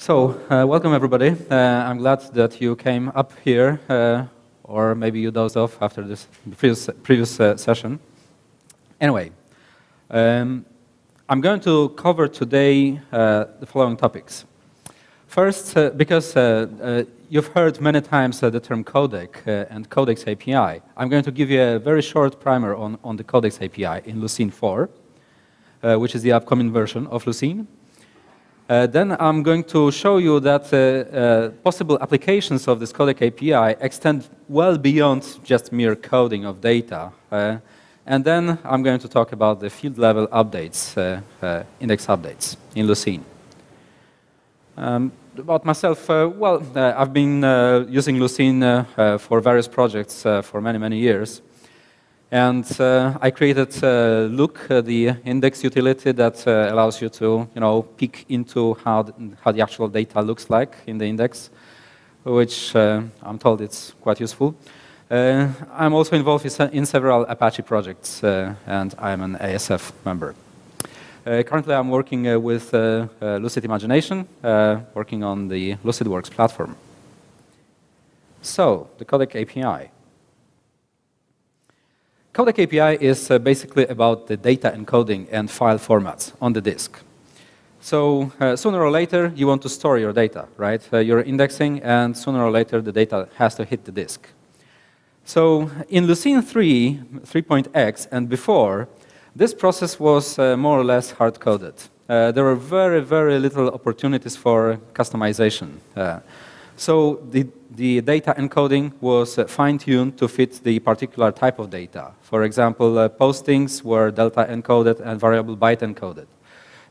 So, uh, welcome everybody. Uh, I'm glad that you came up here, uh, or maybe you dozed off after this previous, previous uh, session. Anyway, um, I'm going to cover today uh, the following topics. First, uh, because you've heard many times the term codec and Codecs API, I'm going to give you a very short primer on, on the Codecs API in Lucene 4, which is the upcoming version of Lucene. Uh, then I'm going to show you that uh, uh, possible applications of this codec API extend well beyond just mere coding of data. Uh, and then I'm going to talk about the field level updates, uh, uh, index updates in Lucene. Um, about myself, well, I've been using Lucene for various projects for many, many years. And uh, I created uh, Luke, uh, the index utility that uh, allows you to, you know, peek into how the, how the actual data looks like in the index, which uh, I'm told it's quite useful. Uh, I'm also involved in several Apache projects, and I'm an ASF member. currently, I'm working with Lucid Imagination, working on the LucidWorks platform. So, the codec API. Codec API is uh, basically about the data encoding and file formats on the disk. So uh, sooner or later, you want to store your data, right? Uh, you're indexing, and sooner or later, the data has to hit the disk. So in Lucene 3, 3.x, and before, this process was uh, more or less hard-coded. Uh, there were very, very little opportunities for customization. Uh, so the the data encoding was uh, fine-tuned to fit the particular type of data. For example, uh, postings were delta encoded and variable byte encoded.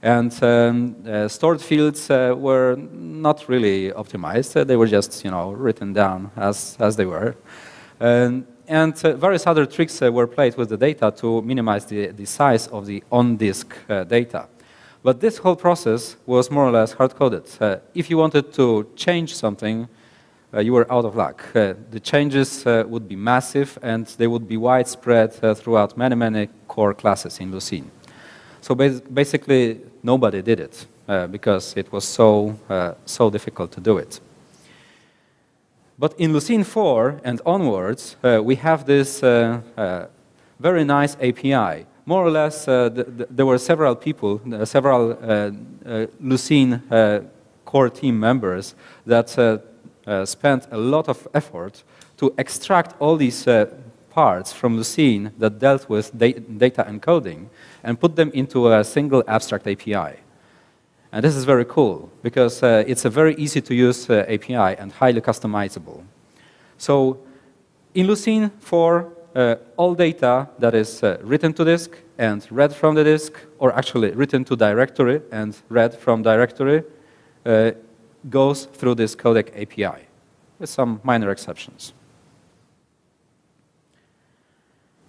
And um, uh, stored fields uh, were not really optimized. Uh, they were just, you know, written down as, as they were. and uh, various other tricks were played with the data to minimize the, the size of the on-disk data. But this whole process was more or less hard-coded. if you wanted to change something, uh, you were out of luck. Uh, the changes uh, would be massive and they would be widespread uh, throughout many, many core classes in Lucene. So bas basically, nobody did it uh, because it was so, uh, so difficult to do it. But in Lucene 4 and onwards, we have this very nice API. More or less, th th there were several people, several Lucene core team members that uh, spent a lot of effort to extract all these uh, parts from Lucene that dealt with da data encoding and put them into a single abstract API. And this is very cool because uh, it's a very easy to use uh, API and highly customizable. So in Lucene for uh, all data that is uh, written to disk and read from the disk, or actually written to directory and read from directory, goes through this codec API, with some minor exceptions.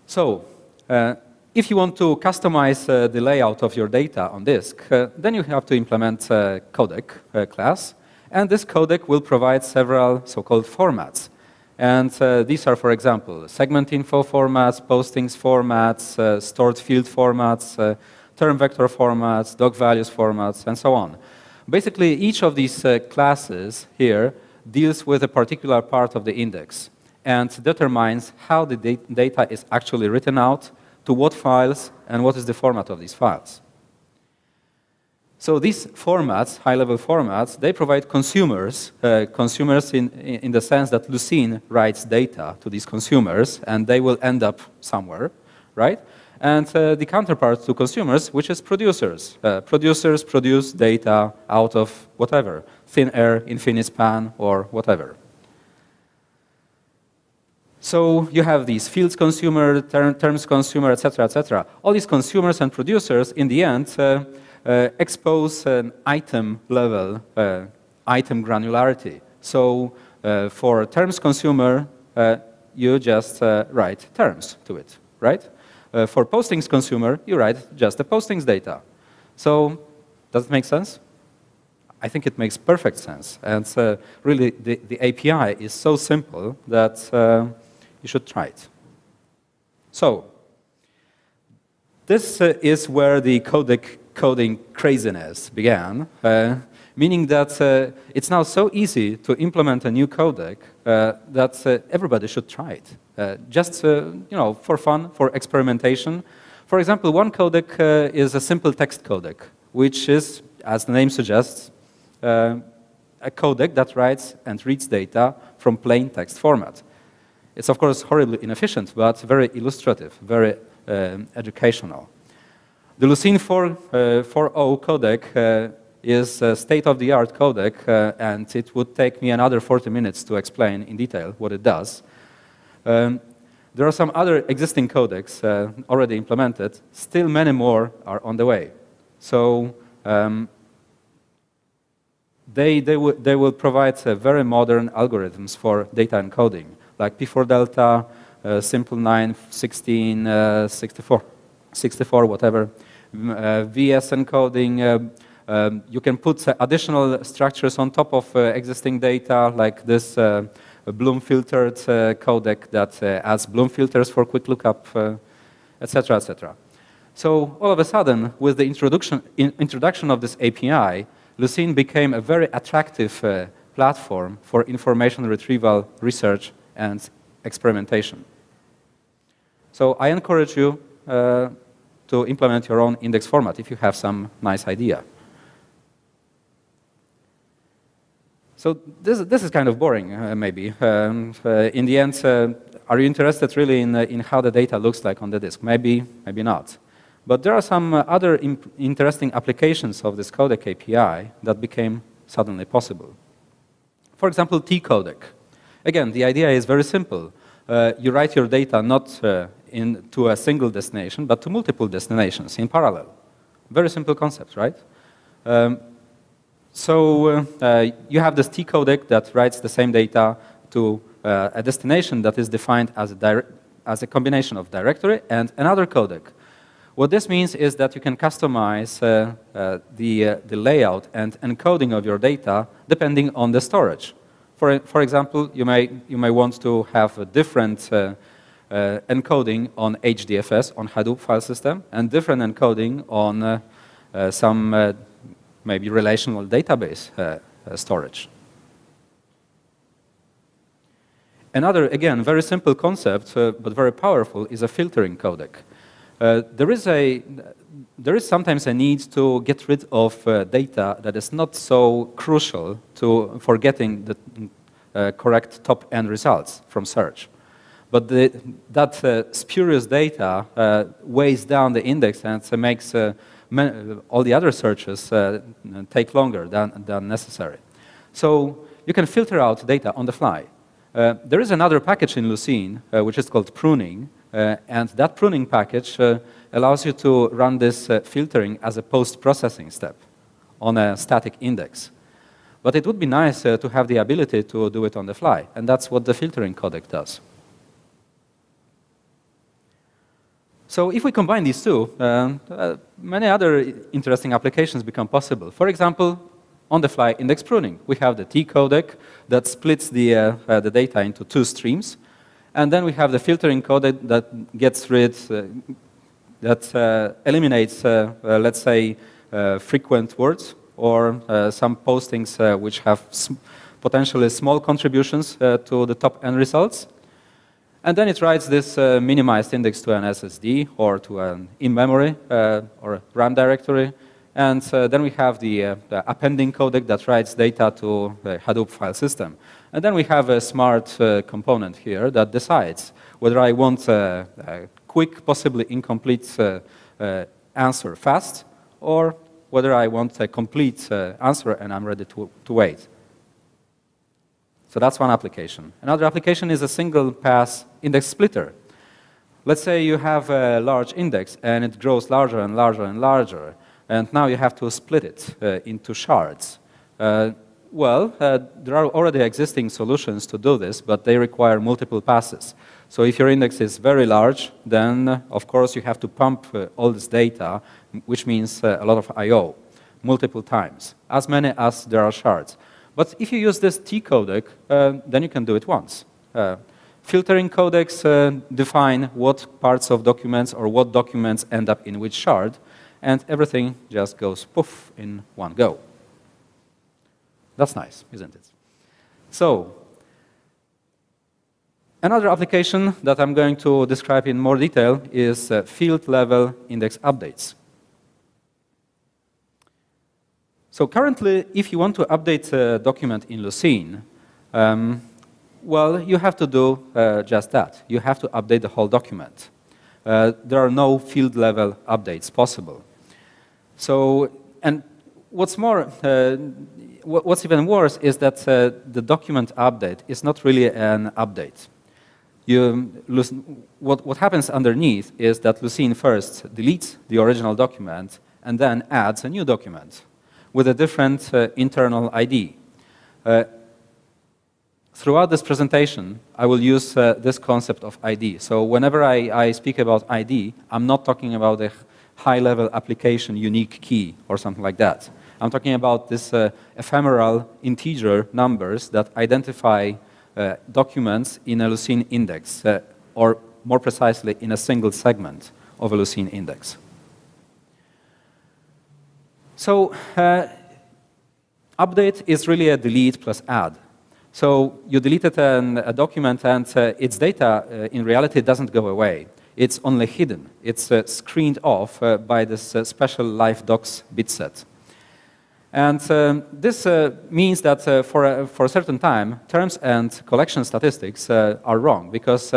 So, uh, if you want to customize uh, the layout of your data on disk, uh, then you have to implement a codec uh, class. And this codec will provide several so-called formats. And uh, these are, for example, segment info formats, postings formats, uh, stored field formats, term vector formats, doc values formats, and so on. Basically, each of these uh, classes here deals with a particular part of the index and determines how the data is actually written out, to what files, and what is the format of these files. So these formats, high-level formats, they provide consumers, uh, consumers in, in the sense that Lucene writes data to these consumers, and they will end up somewhere, right? And uh, the counterpart to consumers, which is producers. Uh, producers produce data out of whatever, thin air, infinite span, or whatever. So you have these fields consumer, term, terms consumer, etc., etc. All these consumers and producers, in the end, uh, uh expose an item level, uh, item granularity. So uh, for terms consumer, you just write terms to it, right? Uh, for postings consumer, you write just the postings data. So does it make sense? I think it makes perfect sense. And uh, really, the, the API is so simple that uh, you should try it. So this uh, is where the codec coding craziness began. Uh, meaning that uh, it's now so easy to implement a new codec that uh, everybody should try it. Uh, just uh, you know, for fun, for experimentation. For example, one codec uh, is a simple text codec, which is, as the name suggests, a codec that writes and reads data from plain text format. It's of course horribly inefficient, but very illustrative, very um, educational. The Lucene 4, 4.0 codec is a state-of-the-art codec, uh, and it would take me another 40 minutes to explain in detail what it does. Um, there are some other existing codecs uh, already implemented. Still many more are on the way. So um, they, they, they will provide uh, very modern algorithms for data encoding, like PFor delta, uh, simple 9, 16, uh, 64, 64, whatever, uh, VS encoding, uh, um, you can put uh, additional structures on top of uh, existing data, like this uh, Bloom filtered codec that adds Bloom filters for quick lookup, etc., etc. So all of a sudden, with the introduction, in, introduction of this API, Lucene became a very attractive uh, platform for information retrieval, research, and experimentation. So I encourage you uh, to implement your own index format if you have some nice idea. So this, this is kind of boring, uh, maybe. Um, uh, in the end, uh, are you interested really in, uh, in how the data looks like on the disk? Maybe, maybe not. But there are some uh, other interesting applications of this codec API that became suddenly possible. For example, Tee-codec. Again, the idea is very simple. Uh, you write your data not in, to a single destination, but to multiple destinations in parallel. Very simple concept, right? Um, so uh, uh, you have this Tee codec that writes the same data to uh, a destination that is defined as a, as a combination of directory and another codec. What this means is that you can customize uh, uh, the, uh, the layout and encoding of your data depending on the storage. For, for example, you may, you may want to have a different encoding on HDFS, on Hadoop file system, and different encoding on some maybe relational database uh, uh, storage. Another, again, very simple concept, uh, but very powerful, is a filtering codec. Uh, there, is a, there is sometimes a need to get rid of uh, data that is not so crucial to, for getting the uh, correct top-N results from search. But the, that spurious data weighs down the index and makes all the other searches uh, take longer than, than necessary. So you can filter out data on the fly. Uh, there is another package in Lucene, uh, which is called pruning, uh, and that pruning package uh, allows you to run this uh, filtering as a post-processing step on a static index. But it would be nice to have the ability to do it on the fly, and that's what the filtering codec does. So if we combine these two, uh, uh, many other interesting applications become possible. For example, on-the-fly index pruning. We have the Tee codec that splits the, uh, uh, the data into two streams. And then we have the filtering codec that gets rid, uh, that uh, eliminates, let's say, frequent words or some postings which have potentially small contributions to the top N results. And then it writes this uh, minimized index to an SSD or to an in-memory uh, or RAM directory. And uh, then we have the, uh, the, appending codec that writes data to the Hadoop file system. And then we have a smart uh, component here that decides whether I want a, a quick, possibly incomplete uh, answer fast, or whether I want a complete answer and I'm ready to, to wait. So that's one application. Another application is a single pass index splitter. Let's say you have a large index and it grows larger and larger and larger, and now you have to split it uh, into shards. Uh, well, uh, there are already existing solutions to do this, but they require multiple passes. So if your index is very large, then uh, of course you have to pump uh, all this data, which means uh, a lot of I.O., multiple times, as many as there are shards. But if you use this Tee codec, uh, then you can do it once. Uh, filtering codecs uh, define what parts of documents or what documents end up in which shard, and everything just goes poof in one go. That's nice, isn't it? So, another application that I'm going to describe in more detail is uh, field-level index updates. So currently, if you want to update a document in Lucene, um, well, you have to do uh, just that. You have to update the whole document. Uh, there are no field-level updates possible. So, and what's more, uh, what's even worse is that uh, the document update is not really an update. You, what, what happens underneath is that Lucene first deletes the original document and then adds a new document with a different uh, internal ID. Uh, throughout this presentation, I will use uh, this concept of ID. So whenever I, I, speak about ID, I'm not talking about a high-level application unique key or something like that. I'm talking about this uh, ephemeral integer numbers that identify uh, documents in a Lucene index, uh, or more precisely, in a single segment of a Lucene index. So uh, update is really a delete plus add. So you deleted an, a document and uh, its data uh, in reality doesn't go away. It's only hidden. It's uh, screened off uh, by this uh, special live docs bitset. And um, this means that for, a, for a certain time, terms and collection statistics are wrong because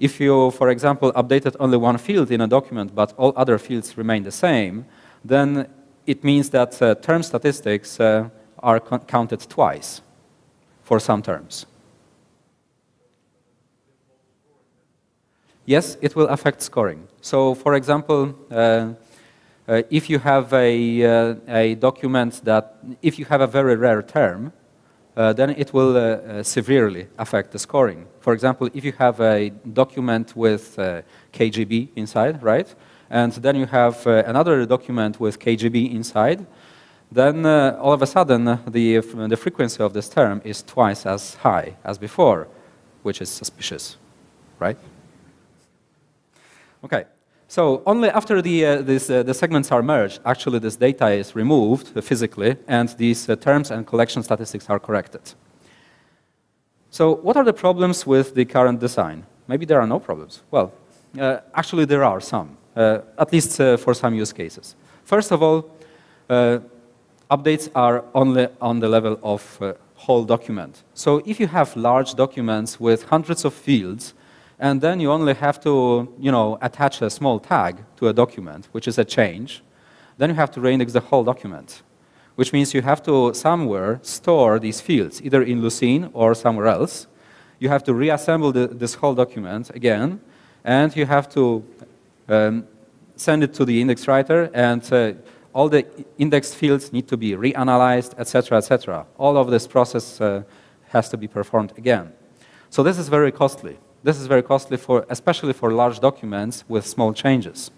if you, for example, updated only one field in a document but all other fields remain the same, then it means that uh, term statistics uh, are counted twice for some terms. Yes, it will affect scoring. So, for example, uh, uh if you have a, uh, a document that, if you have a very rare term, uh, then it will severely affect the scoring. For example, if you have a document with KGB inside, right? And then you have uh, another document with KGB inside, then uh, all of a sudden the, the frequency of this term is twice as high as before, which is suspicious, right? Okay, so only after the, uh, this, uh, the segments are merged, actually this data is removed physically, and these uh, terms and collection statistics are corrected. So what are the problems with the current design? Maybe there are no problems. Well, uh, actually there are some. Uh, at least uh, for some use cases. First of all, uh, updates are only on the level of whole document. So if you have large documents with hundreds of fields, and then you only have to you know, attach a small tag to a document, which is a change, then you have to reindex the whole document, which means you have to somewhere store these fields, either in Lucene or somewhere else. You have to reassemble the, this whole document again, and you have to um, send it to the index writer, and uh, all the index fields need to be reanalyzed, etc., etc. All of this process uh, has to be performed again. So this is very costly. This is very costly, for, especially for large documents with small changes.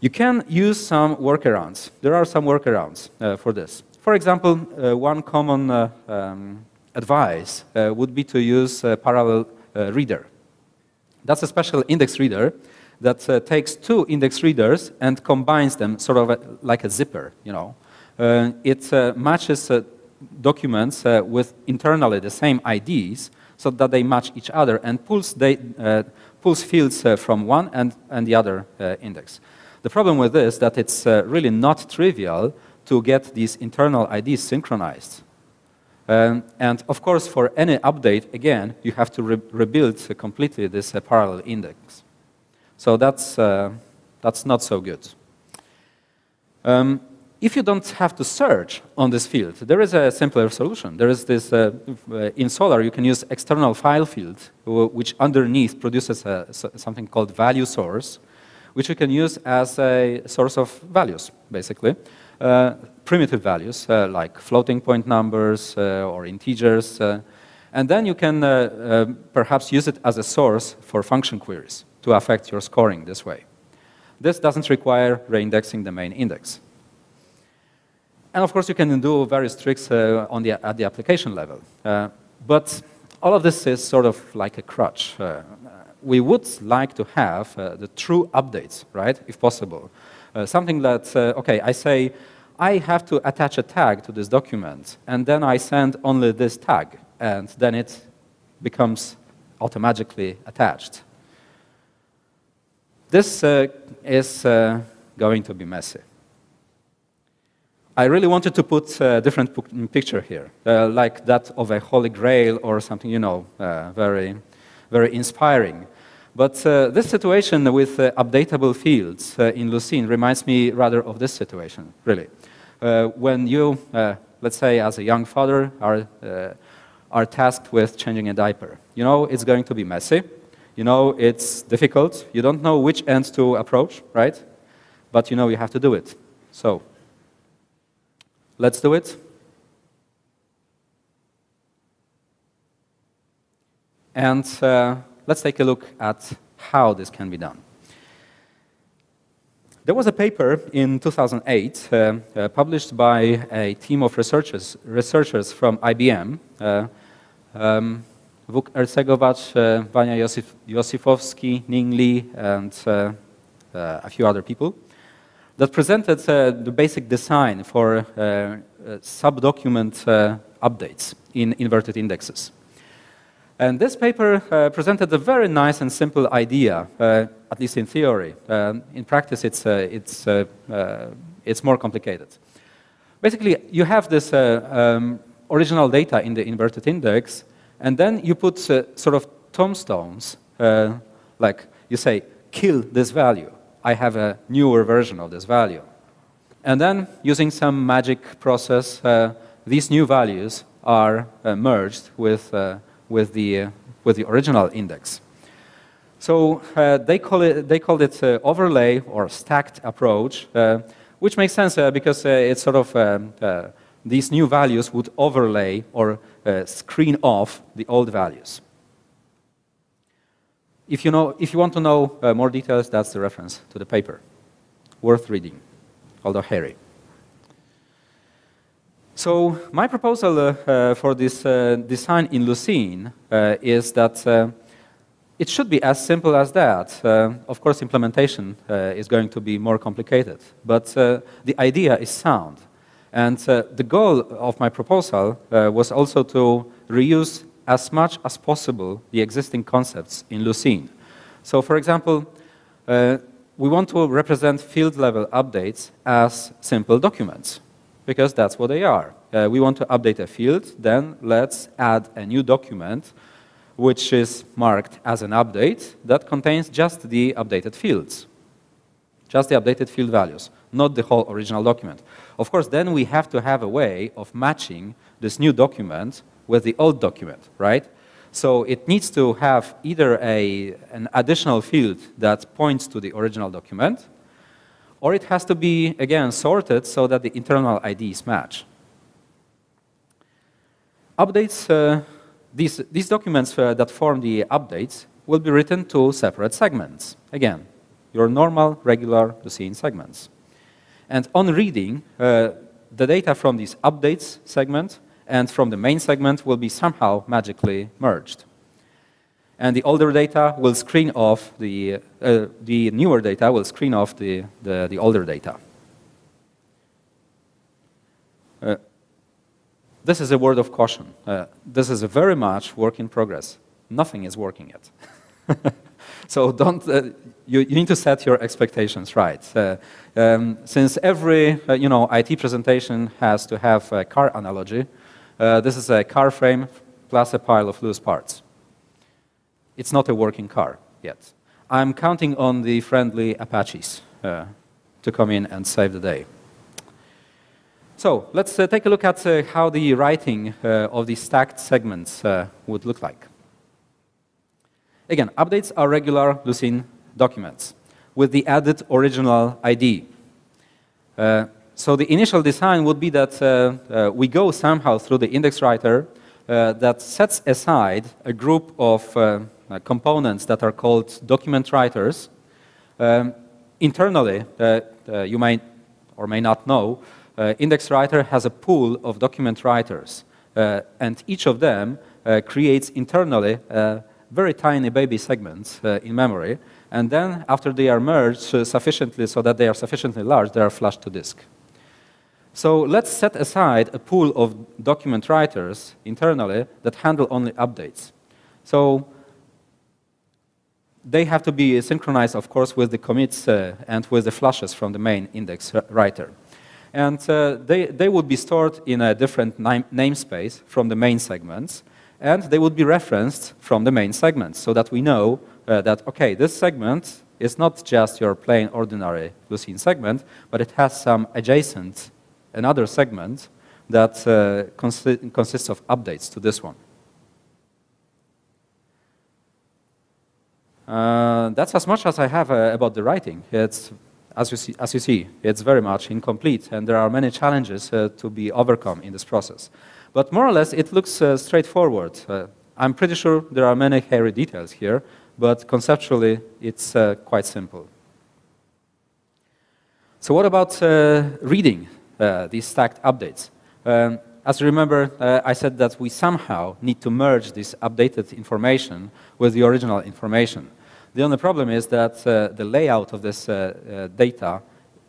You can use some workarounds. There are some workarounds uh, for this. For example, uh, one common uh, um, advice uh, would be to use a parallel reader. That's a special index reader that uh, takes two index readers and combines them sort of a, like a zipper, you know. Uh, it uh, matches uh, documents uh, with internally the same IDs so that they match each other and pulls, they, uh, pulls fields from one and, and the other index. The problem with this is that it's really not trivial to get these internal IDs synchronized. Um, and of course, for any update, again, you have to re rebuild uh, completely this uh, parallel index. So that's, uh, that's not so good. Um, if you don't have to search on this field, there is a simpler solution. There is this, uh, uh in Solr, you can use external file field, which underneath produces a, something called value source, which you can use as a source of values, basically. Uh, primitive values uh, like floating point numbers uh, or integers. and then you can perhaps use it as a source for function queries to affect your scoring this way. This doesn't require reindexing the main index. And of course, you can do various tricks uh, on the, at the application level. Uh, but all of this is sort of like a crutch. Uh, we would like to have the true updates, right, if possible. Something that, okay, I say, I have to attach a tag to this document, and then I send only this tag, and then it becomes automatically attached. This uh, is uh, going to be messy. I really wanted to put a different picture here, uh, like that of a holy grail or something, you know, uh, very, very inspiring. But uh, this situation with uh, updatable fields in Lucene reminds me rather of this situation, really. when you, let's say, as a young father, are, are tasked with changing a diaper, you know it's going to be messy. You know it's difficult. You don't know which end to approach, right? But you know you have to do it. So Let's do it. And uh, let's take a look at how this can be done. There was a paper in 2008 uh, uh, published by a team of researchers, researchers from IBM, uh, um, Vuk Ercegovac, uh, Vanja Josif, Josifovski, Ning Li, and uh, uh, a few other people that presented uh, the basic design for sub-document updates in inverted indexes. And this paper uh, presented a very nice and simple idea, uh, at least in theory. Um, in practice, it's, uh, it's, it's more complicated. Basically, you have this um, original data in the inverted index, and then you put sort of tombstones, like you say, kill this value. I have a newer version of this value. And then, using some magic process, uh, these new values are uh, merged with, uh, with, the, uh, with the original index. So uh, they, call it, they called it uh, overlay or stacked approach, which makes sense because it's sort of um, these new values would overlay or screen off the old values. If you, know, if you want to know more details, that's the reference to the paper. Worth reading, although hairy. So my proposal uh, uh, for this uh, design in Lucene uh, is that uh, it should be as simple as that. of course, implementation is going to be more complicated, but the idea is sound. And the goal of my proposal was also to reuse as much as possible the existing concepts in Lucene. So for example, uh, we want to represent field level updates as simple documents, because that's what they are. Uh, we want to update a field, then let's add a new document which is marked as an update that contains just the updated fields, just the updated field values, not the whole original document. Of course, then we have to have a way of matching this new document with the old document, right? So it needs to have either a, an additional field that points to the original document, or it has to be, again, sorted so that the internal IDs match. Updates, uh, these, these documents uh, that form the updates will be written to separate segments. Again, your normal, regular Lucene segments. And on reading, uh, the data from these updates segment and from the main segment will be somehow magically merged. And the older data will screen off the, uh, the newer data will screen off the, the, the older data. Uh, this is a word of caution. Uh, this is a very much work in progress. Nothing is working yet. so don't, uh, you, you, need to set your expectations right. Uh, um, since every uh, you know, IT presentation has to have a car analogy, this is a car frame plus a pile of loose parts. It's not a working car yet. I'm counting on the friendly Apaches uh, to come in and save the day. So let's uh, take a look at uh, how the writing uh, of the stacked segments uh, would look like. Again, updates are regular Lucene documents with the added original ID. So the initial design would be that uh, uh, we go somehow through the index writer uh, that sets aside a group of uh, uh, components that are called document writers. Um, internally, uh, you may or may not know, index writer has a pool of document writers, and each of them creates internally very tiny baby segments in memory, and then after they are merged sufficiently so that they are sufficiently large, they are flushed to disk. So let's set aside a pool of document writers internally that handle only updates. So they have to be synchronized, of course, with the commits uh, and with the flushes from the main index writer. And uh, they, they would be stored in a different namespace from the main segments, and they would be referenced from the main segments so that we know uh, that, okay, this segment is not just your plain ordinary Lucene segment, but it has some adjacent, another segment that uh, consi consists of updates to this one. Uh, that's as much as I have uh, about the writing. It's, as you, see, as you see, it's very much incomplete, and there are many challenges uh, to be overcome in this process. But more or less, it looks uh, straightforward. Uh, I'm pretty sure there are many hairy details here, but conceptually, it's uh, quite simple. So what about reading these stacked updates? Um, as you remember, uh, I said that we somehow need to merge this updated information with the original information. The only problem is that uh, the layout of this uh, uh data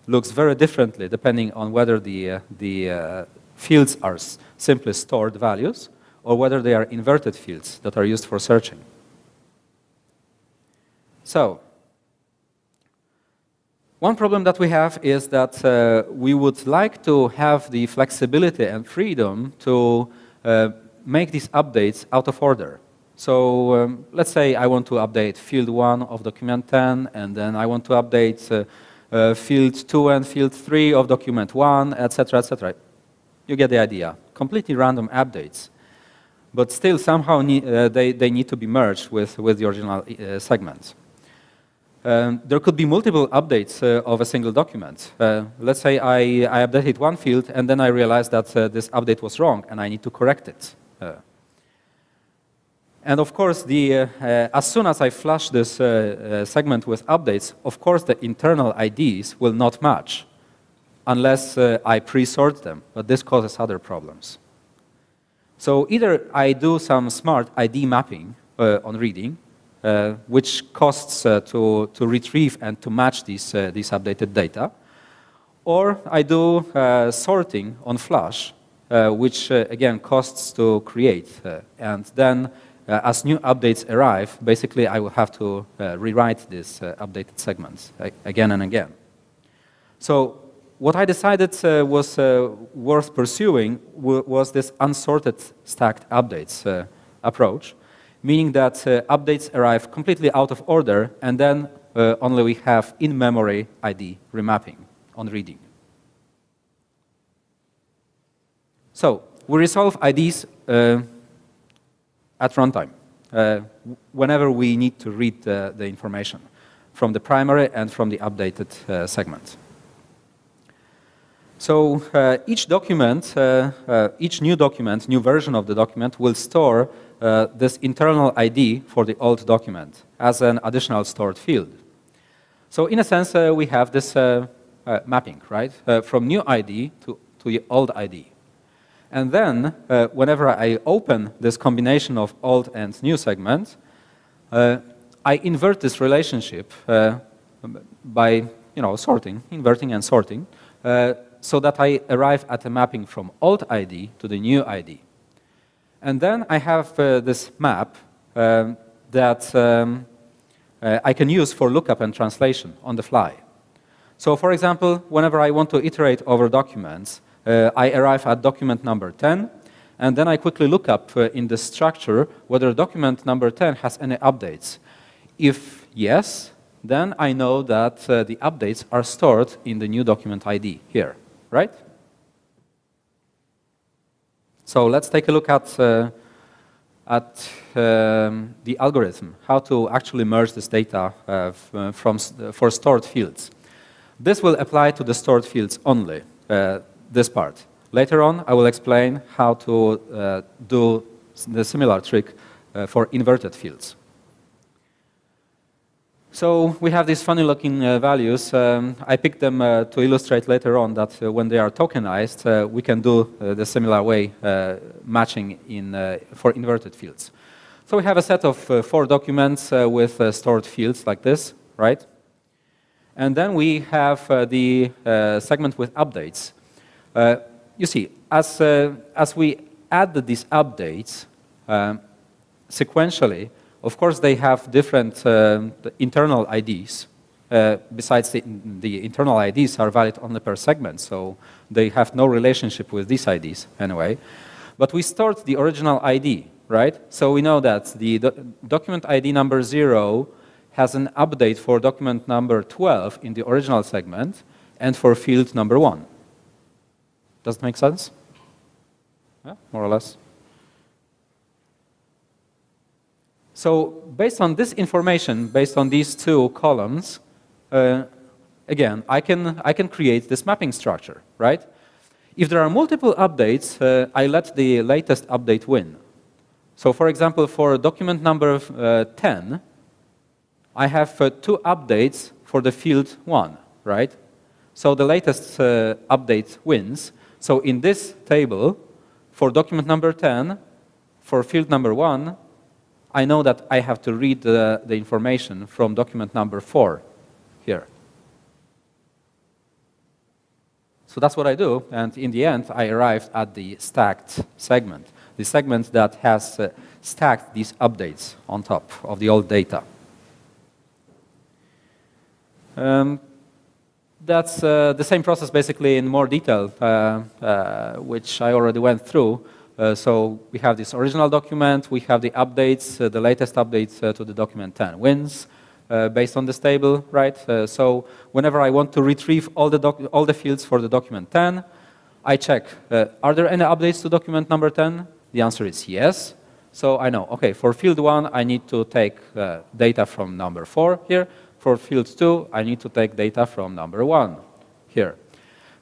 looks very differently depending on whether the, uh, the uh, fields are simply stored values or whether they are inverted fields that are used for searching. So, one problem that we have is that uh, we would like to have the flexibility and freedom to uh, make these updates out of order. So um, let's say I want to update field 1 of document 10, and then I want to update uh, uh field 2 and field 3 of document 1, etc., etc. You get the idea. Completely random updates. But still, somehow, uh, they, they need to be merged with, with the original uh, segments. Um, there could be multiple updates uh, of a single document. Uh, let's say I, I, updated one field and then I realized that this update was wrong and I need to correct it. Uh. and of course, the, uh, uh, as soon as I flush this segment with updates, of course the internal IDs will not match unless I pre-sort them, but this causes other problems. So either I do some smart ID mapping on reading, uh, which costs uh, to, to retrieve and to match these, uh, these updated data. Or I do sorting on Flush, which again costs to create. and then uh, as new updates arrive, basically I will have to uh, rewrite these uh, updated segments again and again. So what I decided was worth pursuing was this unsorted stacked updates approach, meaning that uh, updates arrive completely out of order, and then uh, only we have in-memory ID remapping on reading. So we resolve IDs uh, at runtime, uh, whenever we need to read the, the, information from the primary and from the updated uh, segment. So uh, each document, each new document, new version of the document will store uh, this internal ID for the old document as an additional stored field. So in a sense, uh, we have this uh, uh mapping, right, uh, from new ID to, to the old ID. And then, uh, whenever I open this combination of old and new segments, I invert this relationship by you know, sorting, inverting and sorting, so that I arrive at a mapping from old ID to the new ID. And then I have uh, this map um, that um, uh, I can use for lookup and translation on the fly. So for example, whenever I want to iterate over documents, uh, I arrive at document number 10, and then I quickly look up uh, in the structure whether document number 10 has any updates. If yes, then I know that uh, the updates are stored in the new document ID here, right? So let's take a look at, uh, at um, the algorithm, how to actually merge this data uh, uh from, uh, for stored fields. This will apply to the stored fields only, uh, this part. Later on, I will explain how to uh, do the similar trick for inverted fields. So we have these funny looking uh, values. Um, I picked them uh, to illustrate later on that uh, when they are tokenized, uh, we can do uh, the similar way uh, matching in, for inverted fields. So we have a set of four documents with stored fields like this, right? And then we have the segment with updates. Uh, you see, as, uh, as we add these updates um, sequentially, of course, they have different uh, internal IDs. Uh, besides, the, the, internal IDs are valid only per segment, so they have no relationship with these IDs anyway. But we stored the original ID, right? So we know that the do document ID number 0 has an update for document number 12 in the original segment and for field number 1. Does it make sense? Yeah, more or less. So based on this information, based on these two columns, uh, again, I can, I can create this mapping structure, right? If there are multiple updates, uh, I let the latest update win. So for example, for document number uh, 10, I have uh, two updates for the field 1, right? So the latest uh, update wins. So in this table, for document number 10, for field number 1, I know that I have to read the, the information from document number 4 here. So that's what I do, and in the end, I arrived at the stacked segment, the segment that has uh, stacked these updates on top of the old data. Um, that's uh, the same process basically in more detail, uh, uh, which I already went through. Uh, so we have this original document, we have the updates, uh, the latest updates uh, to the document 10 wins based on this table, right? so whenever I want to retrieve all the, all the fields for the document 10, I check, are there any updates to document number 10? The answer is yes. So I know, okay, for field 1, I need to take data from number 4 here. For field 2, I need to take data from number 1 here,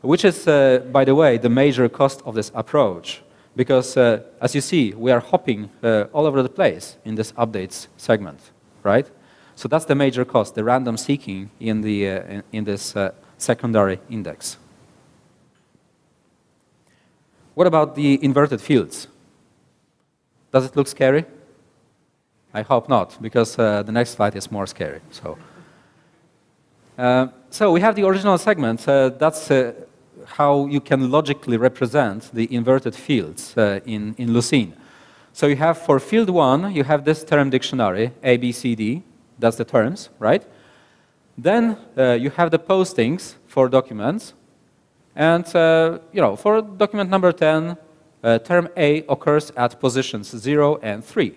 which is, uh, by the way, the major cost of this approach. Because, uh, as you see, we are hopping uh, all over the place in this updates segment, right? So that's the major cost, the random seeking in, the, uh, in, in, this uh, secondary index. What about the inverted fields? Does it look scary? I hope not, because uh, the next slide is more scary. So. Uh, so we have the original segment. Uh, that's uh, how you can logically represent the inverted fields uh, in, in Lucene. So you have for field one, you have this term dictionary, A, B, C, D. That's the terms, right? Then uh, you have the postings for documents. And you know, for document number 10, term A occurs at positions 0 and 3.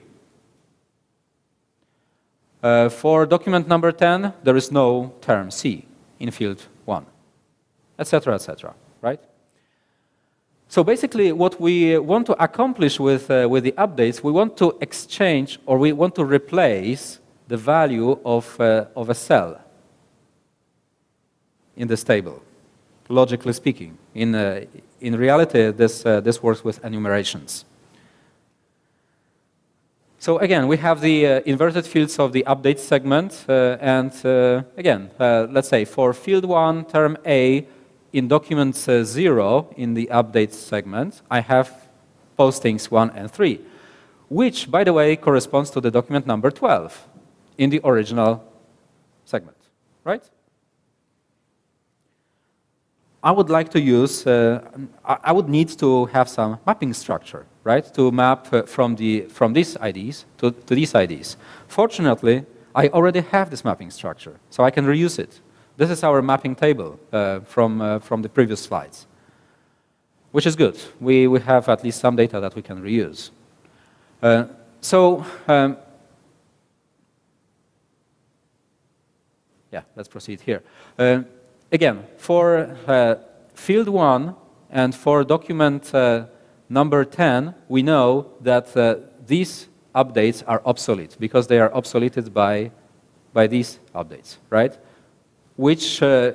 Uh, for document number 10, there is no term C in field 1, etc., etc., right? So basically, what we want to accomplish with, uh, with the updates, we want to exchange or we want to replace the value of, uh, of a cell in this table, logically speaking. In, uh, in reality, this, uh, this works with enumerations. So again, we have the uh, inverted fields of the update segment. Uh, and uh, again, uh, let's say for field 1, term A, in document uh, 0 in the update segment, I have postings 1 and 3, which, by the way, corresponds to the document number 12 in the original segment, right? I would like to use, uh, I would need to have some mapping structure right, to map uh, from, the, from these IDs to, to these IDs. Fortunately, I already have this mapping structure, so I can reuse it. This is our mapping table uh, from, uh, from the previous slides, which is good. We, we have at least some data that we can reuse. Uh, so, um, yeah, let's proceed here. Uh, again, for uh, field one and for document Number 10, we know that uh, these updates are obsolete because they are obsoleted by, by these updates, right? Which uh,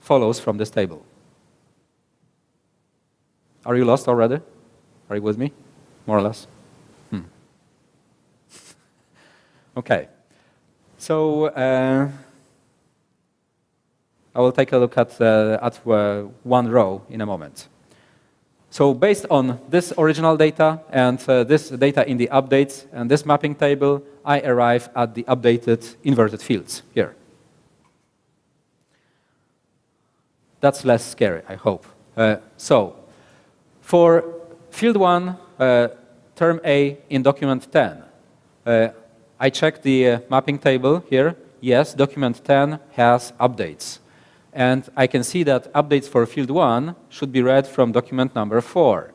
follows from this table. Are you lost already? Are you with me? More or less? Hmm. okay. So uh, I will take a look at, uh, at uh, one row in a moment. So based on this original data and uh, this data in the updates and this mapping table, I arrive at the updated inverted fields here. That's less scary, I hope. Uh, so, for field 1, uh, term A in document 10, uh, I check the mapping table here. Yes, document 10 has updates. And I can see that updates for field 1 should be read from document number 4.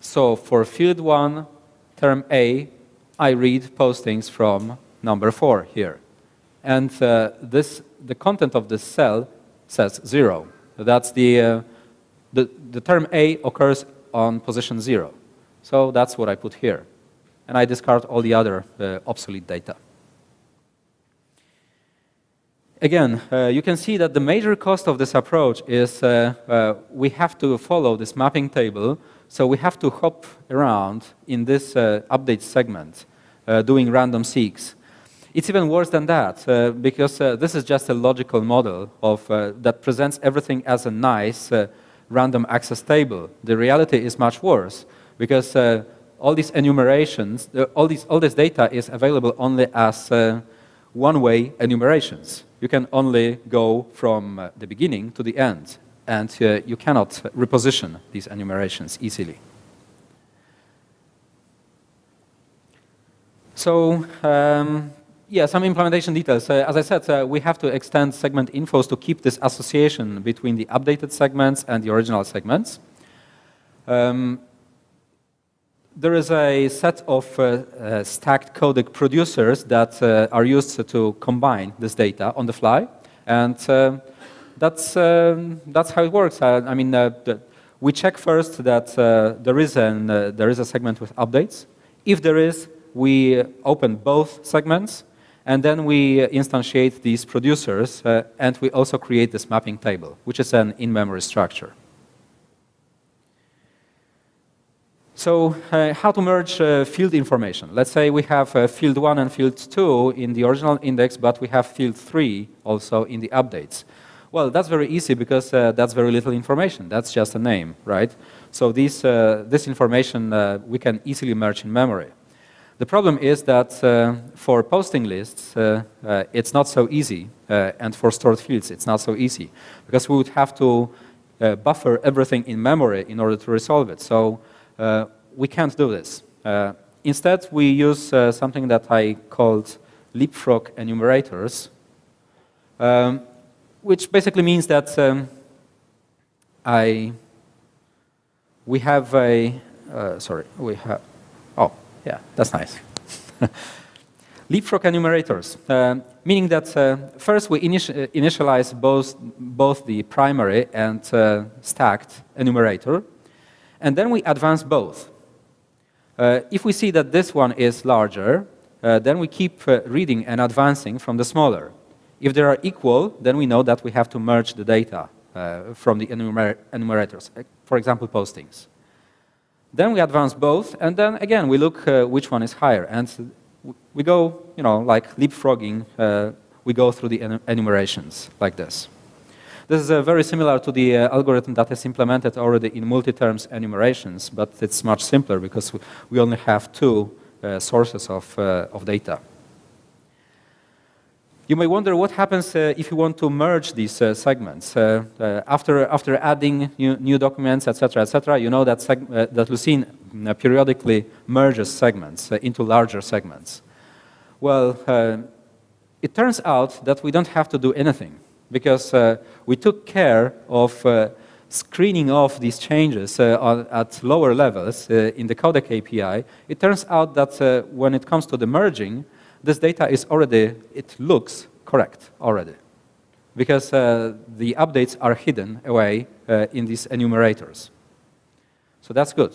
So for field 1, term A, I read postings from number 4 here. And uh, this, the content of this cell says 0. That's the, uh, the, the term A occurs on position 0. So that's what I put here. And I discard all the other uh, obsolete data. Again, uh, you can see that the major cost of this approach is uh, uh, we have to follow this mapping table, so we have to hop around in this uh, update segment, uh, doing random seeks. It's even worse than that, uh, because this is just a logical model of, that presents everything as a nice random access table. The reality is much worse, because all these enumerations, all, these, all this data is available only as one-way enumerations you can only go from uh, the beginning to the end, and uh, you cannot reposition these enumerations easily. So, um, yeah, some implementation details. Uh, as I said, uh, we have to extend segment infos to keep this association between the updated segments and the original segments. Um, there is a set of uh, uh, stacked codec producers that uh, are used to combine this data on the fly. And uh, that's, um, that's how it works. Uh, I mean, uh, we check first that there, is an, there is a segment with updates. If there is, we open both segments, and then we instantiate these producers, and we also create this mapping table, which is an in-memory structure. So uh, how to merge uh, field information? Let's say we have uh, field 1 and field 2 in the original index, but we have field 3 also in the updates. Well, that's very easy because uh, that's very little information. That's just a name, right? So this, uh, this information uh, we can easily merge in memory. The problem is that for posting lists, it's not so easy, and for stored fields, it's not so easy, because we would have to buffer everything in memory in order to resolve it. So we can't do this. Uh, instead, we use uh, something that I called leapfrog enumerators, um, which basically means that um, I, we have a, uh, sorry, we have, oh, yeah, that's nice. Leapfrog enumerators, uh, meaning that uh, first we initi initialize both, both the primary and stacked enumerator, and then we advance both. Uh, if we see that this one is larger, uh, then we keep uh, reading and advancing from the smaller. If they are equal, then we know that we have to merge the data uh, from the enumer enumerators, uh, for example, postings. Then we advance both, and then again, we look uh, which one is higher. And we go, you know, like leapfrogging, we go through the enumerations like this. This is uh, very similar to the uh, algorithm that is implemented already in multi-terms enumerations, but it's much simpler because we only have two uh, sources of, uh, of data. You may wonder what happens uh, if you want to merge these uh, segments. after, after adding new, new documents, etc., etc., you know that, that Lucene periodically merges segments into larger segments. Well, it turns out that we don't have to do anything because uh, we took care of uh, screening off these changes uh, at lower levels uh, in the codec API, it turns out that uh, when it comes to the merging, this data is already, it looks correct already. Because uh, the updates are hidden away in these enumerators. So that's good.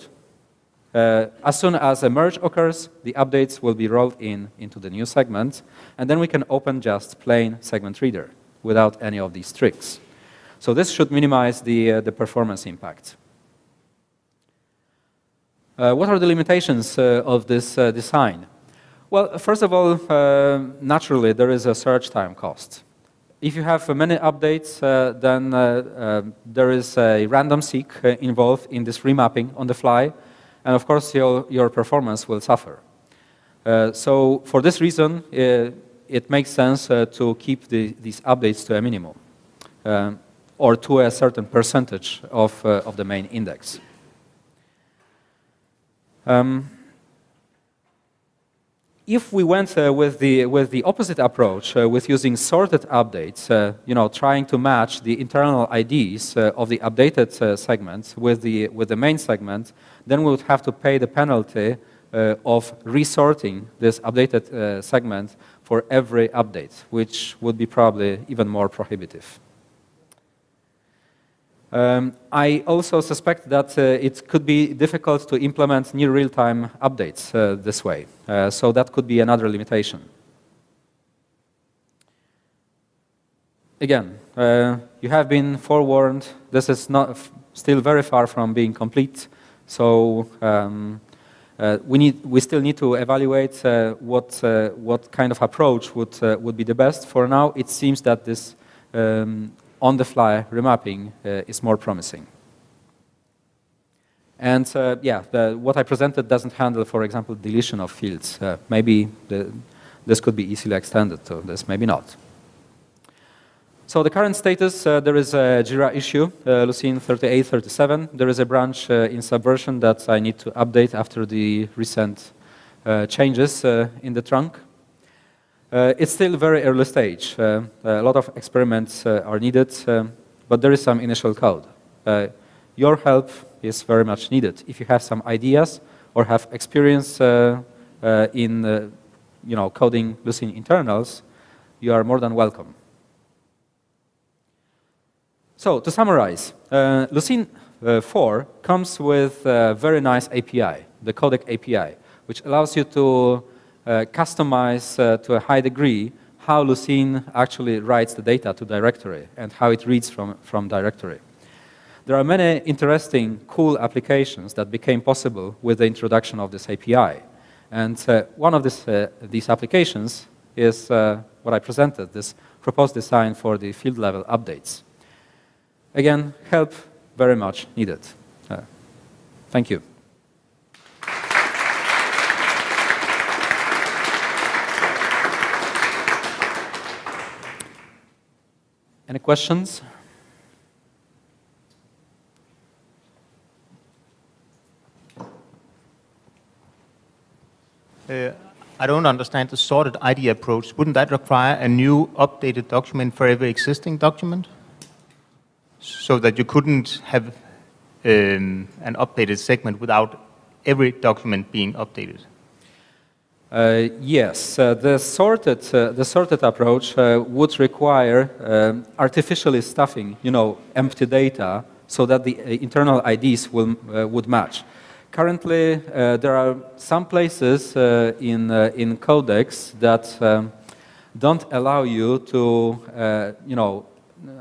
as soon as a merge occurs, the updates will be rolled in into the new segment, and then we can open just plain segment reader without any of these tricks. So this should minimize the, uh, the performance impact. Uh, what are the limitations uh, of this uh, design? Well, first of all, uh, naturally, there is a search time cost. If you have many updates, uh, then there is a random seek involved in this remapping on the fly, and of course, your, your performance will suffer. so for this reason, it makes sense uh, to keep the, these updates to a minimum. Um, or to a certain percentage of, uh, of the main index. Um, if we went uh, with, the, with the opposite approach, uh, with using sorted updates, uh, you know, trying to match the internal IDs uh, of the updated uh, segments with the, with the main segment, then we would have to pay the penalty uh, of resorting this updated segment for every update, which would be probably even more prohibitive. Um, I also suspect that uh, it could be difficult to implement near real-time updates uh, this way. Uh, so that could be another limitation. Again, uh, you have been forewarned. This is not still very far from being complete. So um, uh, we, need, we still need to evaluate uh, what, what kind of approach would, would be the best. For now, it seems that this um, on-the-fly remapping uh, is more promising. And uh, yeah, the, what I presented doesn't handle, for example, deletion of fields. Uh, maybe the, this could be easily extended to this, maybe not. So the current status, uh, there is a Jira issue, uh, Lucene 3837. There is a branch uh, in Subversion that I need to update after the recent uh, changes in the trunk. Uh, it's still very early stage. Uh, a lot of experiments uh, are needed, but there is some initial code. your help is very much needed. If you have some ideas or have experience in you know, coding Lucene internals, you are more than welcome. So to summarize, uh, Lucene uh, 4 comes with a very nice API, the codec API, which allows you to uh, customize uh, to a high degree how Lucene actually writes the data to directory and how it reads from, from directory. There are many interesting, cool applications that became possible with the introduction of this API. And uh, one of this, uh, these applications is uh, what I presented, this proposed design for the field level updates. Again, help very much needed. Uh, thank you. Any questions? Uh, I don't understand the sorted ID approach. Wouldn't that require a new updated document for every existing document? So that you couldn't have um, an updated segment without every document being updated? Uh, yes, uh, the, sorted, uh, the sorted approach uh, would require um, artificially stuffing, you know, empty data so that the uh, internal IDs will, would match. Currently, there are some places in, in codecs that um, don't allow you to, you know,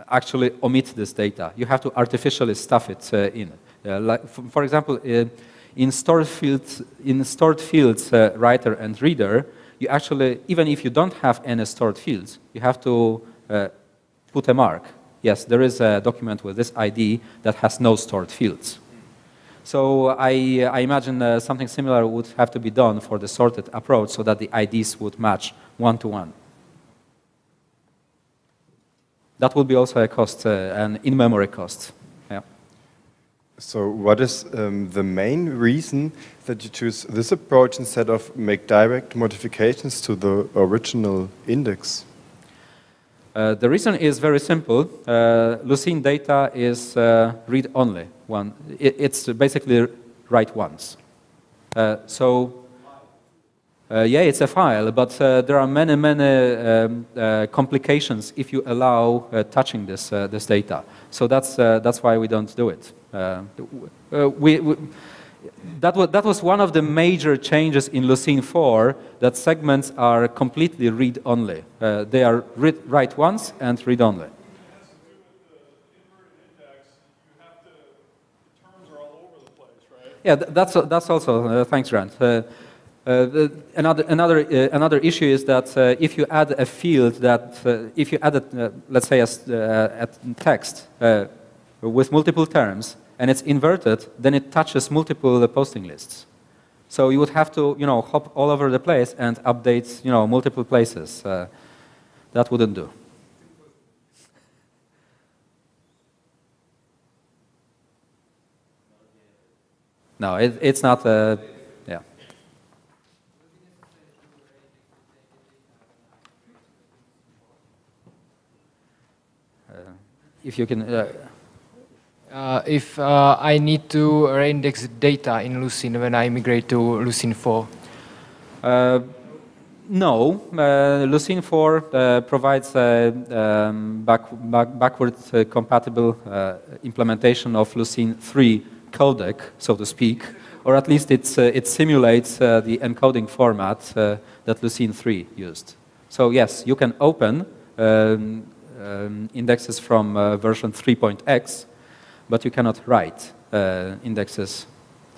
actually omit this data. You have to artificially stuff it in. like, for example, in stored fields, in stored fields uh, writer and reader, you actually, even if you don't have any stored fields, you have to uh, put a mark. Yes, there is a document with this ID that has no stored fields. So I, I imagine uh, something similar would have to be done for the sorted approach so that the IDs would match one-to-one. -one. That would be also a cost, uh, an in-memory cost. Yeah. So what is um, the main reason that you choose this approach instead of make direct modifications to the original index? Uh, the reason is very simple. Uh, Lucene data is uh, read-only. One, it, it's basically write once. Uh, so yeah, it's a file, but uh, there are many, many um, uh, complications if you allow uh, touching this, uh, this data. So that's, uh, that's why we don't do it. We, we, that, was, that was one of the major changes in Lucene 4, that segments are completely read-only. they are read, write once and read-only. Yeah, that's, that's also, thanks, Rand. Uh, uh, another, another, uh, another issue is that uh, if you add a field that, uh, if you add, a, uh, let's say, a, a text with multiple terms and it's inverted, then it touches multiple posting lists. So you would have to, you know, hop all over the place and update, you know, multiple places. that wouldn't do. No, it, it's not a if you can. Uh, Uh, if uh, I need to reindex data in Lucene when I migrate to Lucene 4? Uh, no, uh, Lucene 4 uh, provides a um, back, back, backward compatible implementation of Lucene 3 codec, so to speak, or at least it simulates the encoding format that Lucene 3 used. So yes, you can open um, um, indexes from version 3.x, but you cannot write indexes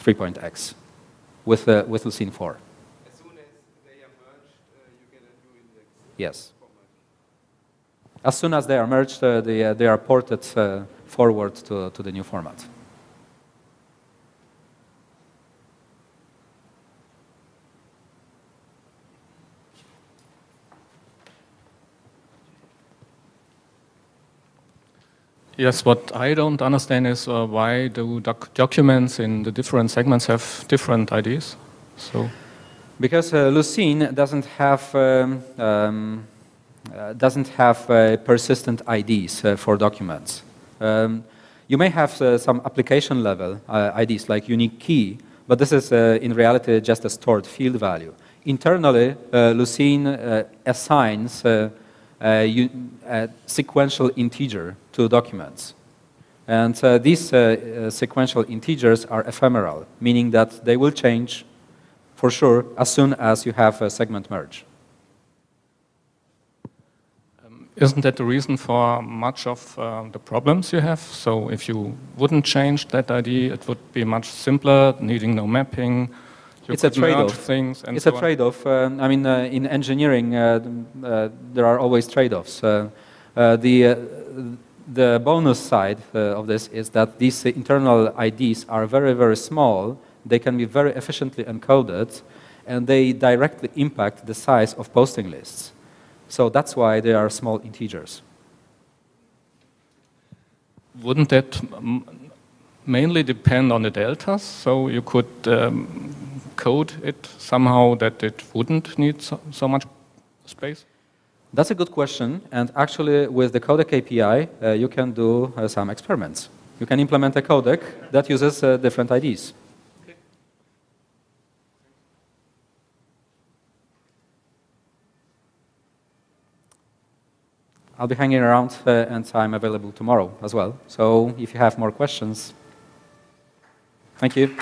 3.x with, with Lucene 4. Yes. As soon as they are merged, uh, they, uh, they are ported uh, forward to, to the new format. Yes, what I don't understand is uh, why do doc documents in the different segments have different IDs? So. Because uh, Lucene doesn't have um, um, uh, doesn't have uh, persistent IDs uh, for documents. Um, you may have uh, some application level IDs like unique key, but this is in reality just a stored field value. Internally, Lucene assigns a, a, sequential integer to documents. And these sequential integers are ephemeral, meaning that they will change for sure as soon as you have a segment merge. Um, isn't that the reason for much of uh, the problems you have? So if you wouldn't change that ID, it would be much simpler, needing no mapping. You it's a trade-off. Things it's so a trade-off. Uh, I mean, uh, in engineering, uh, uh, there are always trade-offs. Uh, the the bonus side of this is that these internal IDs are very, very small, they can be very efficiently encoded, and they directly impact the size of posting lists. So that's why they are small integers. Wouldn't that mainly depend on the deltas? So you could um, code it somehow that it wouldn't need so, so, much space? That's a good question. And actually, with the codec API, uh, you can do uh, some experiments. You can implement a codec that uses uh, different IDs. I'll be hanging around uh, and I'm available tomorrow as well. So if you have more questions, thank you.